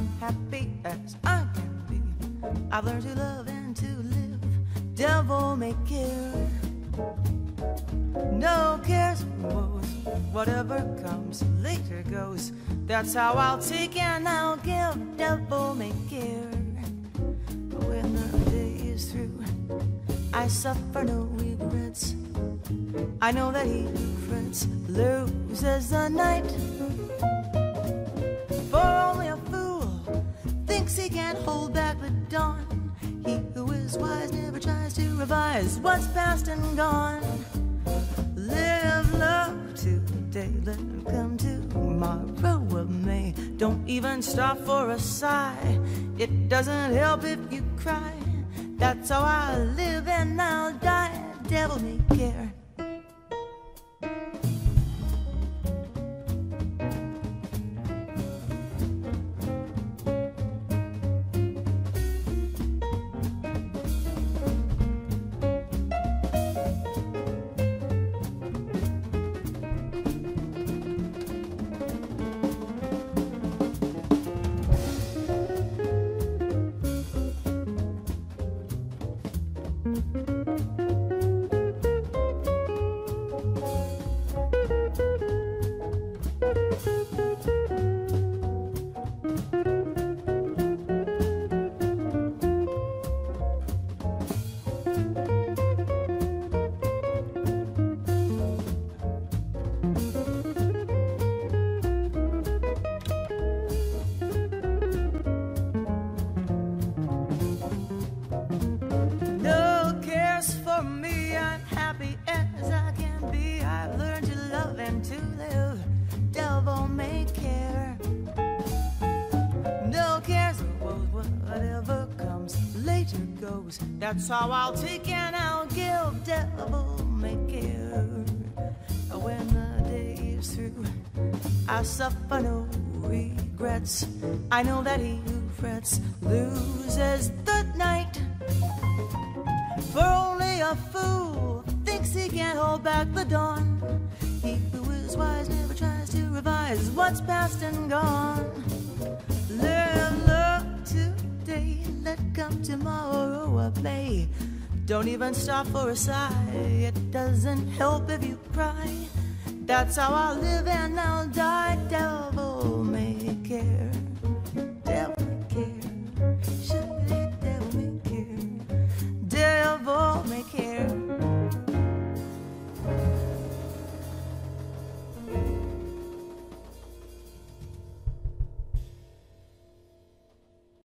unhappy as I can be. I've learned to love and to live. Devil may care. No cares, woes, whatever comes later goes. That's how I'll take and I'll give. Devil may care. But when the day is through, I suffer no regrets. I know that he who frets loses the night. Thinks he can't hold back the dawn. He who is wise never tries to revise what's past and gone. Live love today, let him come tomorrow of May. Don't even stop for a sigh. It doesn't help if you cry. That's how I live and I'll die. Devil may care. Goes. That's how I'll take and I'll give. Devil may care. When the day is through, I suffer no regrets. I know that he who frets loses the night. For only a fool thinks he can hold back the dawn. He who is wise never tries to revise what's past and gone. Live love today, let come tomorrow a play. Don't even stop for a sigh, it doesn't help if you cry. That's how I'll live and I'll die, devil